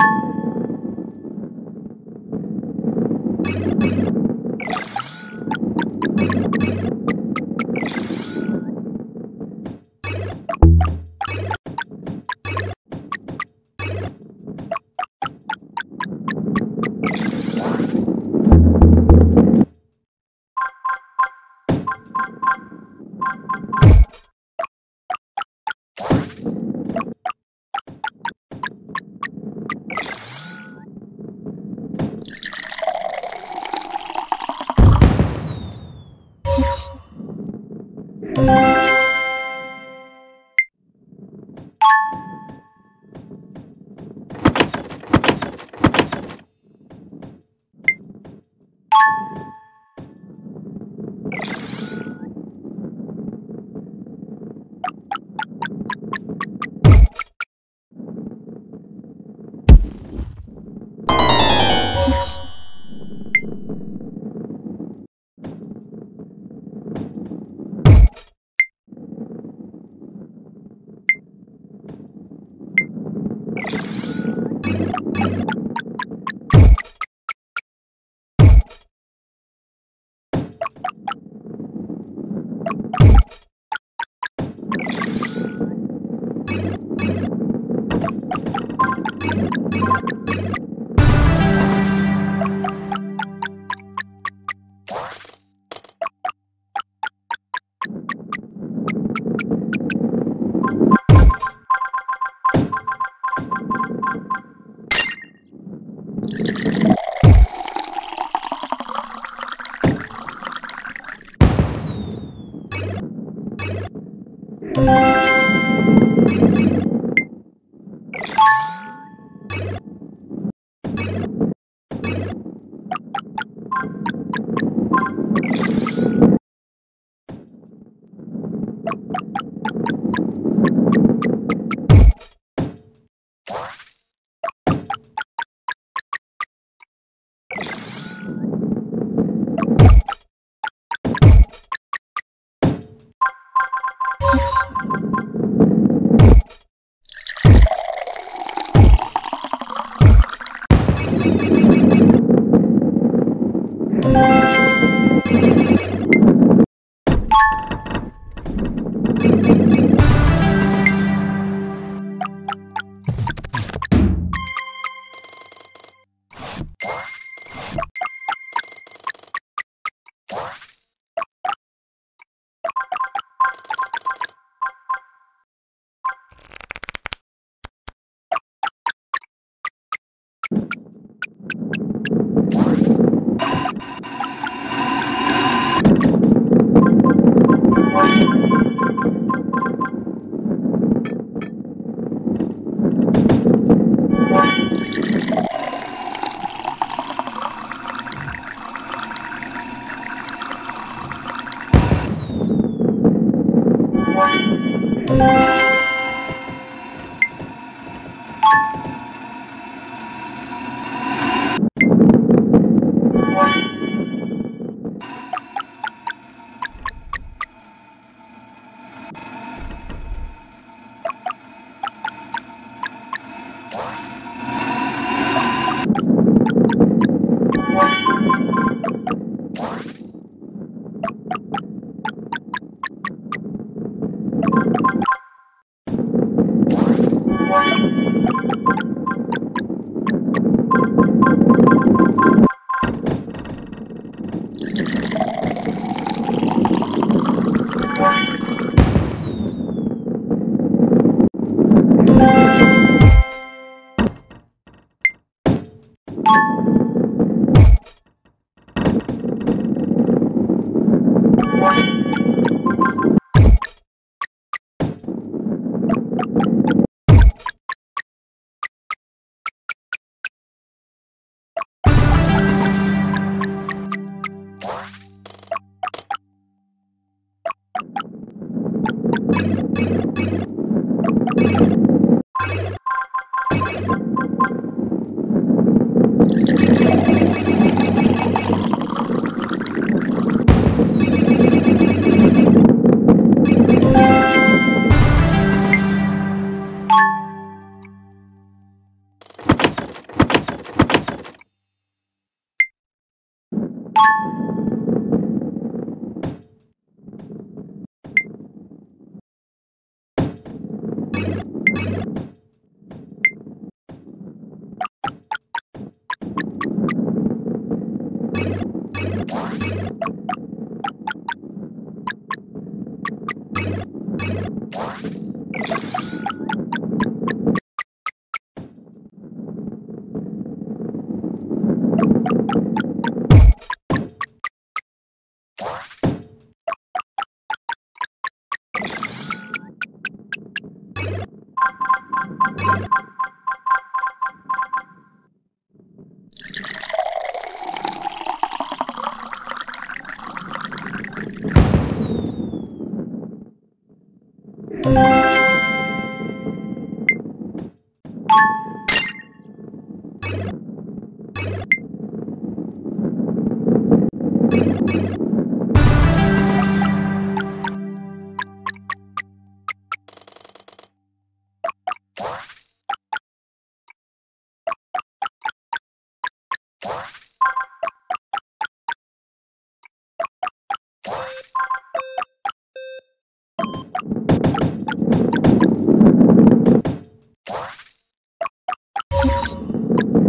you you Música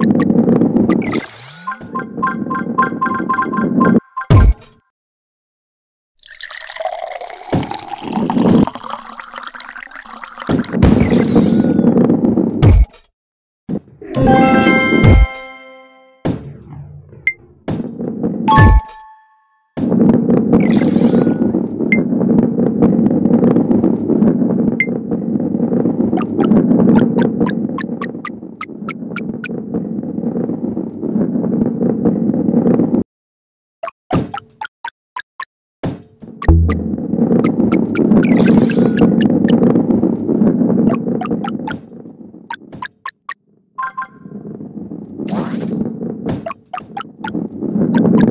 you you